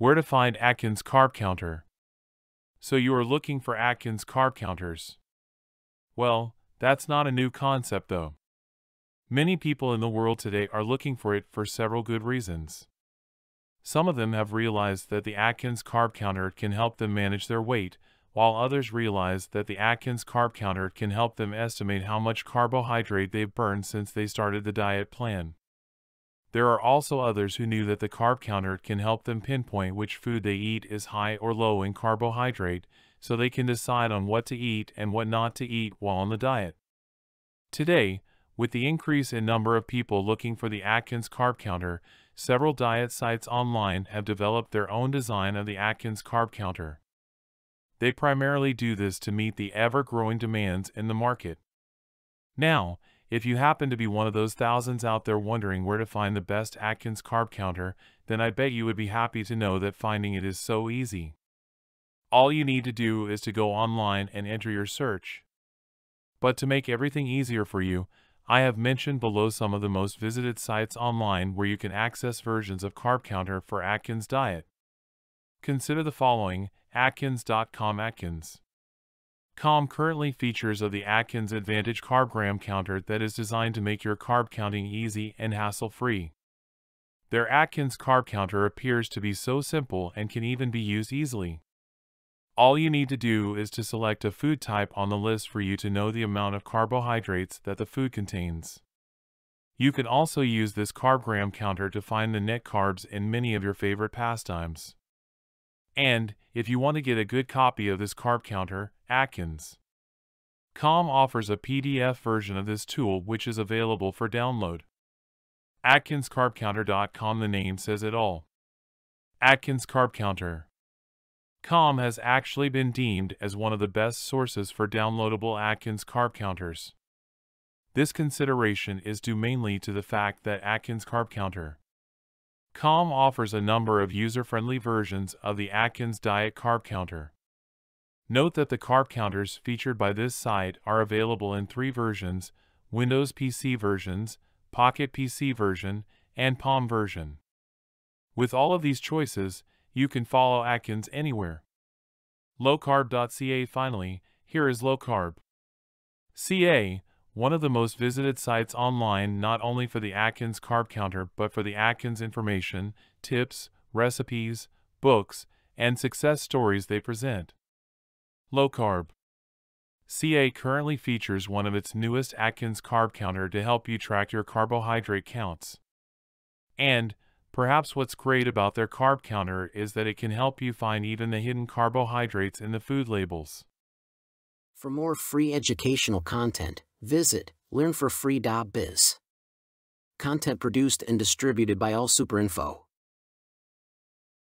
Where to find Atkins Carb Counter? So you are looking for Atkins carb counters. Well, that's not a new concept though. Many people in the world today are looking for it for several good reasons. Some of them have realized that the Atkins carb counter can help them manage their weight, while others realize that the Atkins carb counter can help them estimate how much carbohydrate they've burned since they started the diet plan. There are also others who knew that the carb counter can help them pinpoint which food they eat is high or low in carbohydrate so they can decide on what to eat and what not to eat while on the diet. Today, with the increase in number of people looking for the Atkins carb counter, several diet sites online have developed their own design of the Atkins carb counter. They primarily do this to meet the ever-growing demands in the market. Now, if you happen to be one of those thousands out there wondering where to find the best Atkins carb counter, then I bet you would be happy to know that finding it is so easy. All you need to do is to go online and enter your search. But to make everything easier for you, I have mentioned below some of the most visited sites online where you can access versions of Carb Counter for Atkins diet. Consider the following Atkins.com Atkins. Com currently features of the Atkins Advantage Carbgram Counter that is designed to make your carb counting easy and hassle-free. Their Atkins Carb Counter appears to be so simple and can even be used easily. All you need to do is to select a food type on the list for you to know the amount of carbohydrates that the food contains. You can also use this carbgram counter to find the net carbs in many of your favorite pastimes. And, if you want to get a good copy of this carb counter, Atkins. Com offers a PDF version of this tool which is available for download. AtkinsCarbCounter.com The name says it all. Atkins Carb Counter. Com has actually been deemed as one of the best sources for downloadable Atkins carb counters. This consideration is due mainly to the fact that Atkins Carb Counter Com offers a number of user-friendly versions of the Atkins Diet Carb Counter. Note that the carb counters featured by this site are available in three versions, Windows PC versions, Pocket PC version, and Palm version. With all of these choices, you can follow Atkins anywhere. Lowcarb.ca Finally, here is Low Carb. CA, one of the most visited sites online not only for the Atkins carb counter but for the Atkins information, tips, recipes, books, and success stories they present. Low Carb CA currently features one of its newest Atkins carb counter to help you track your carbohydrate counts. And, perhaps what's great about their carb counter is that it can help you find even the hidden carbohydrates in the food labels. For more free educational content, visit learnforfree.biz. Content produced and distributed by AllSuperInfo.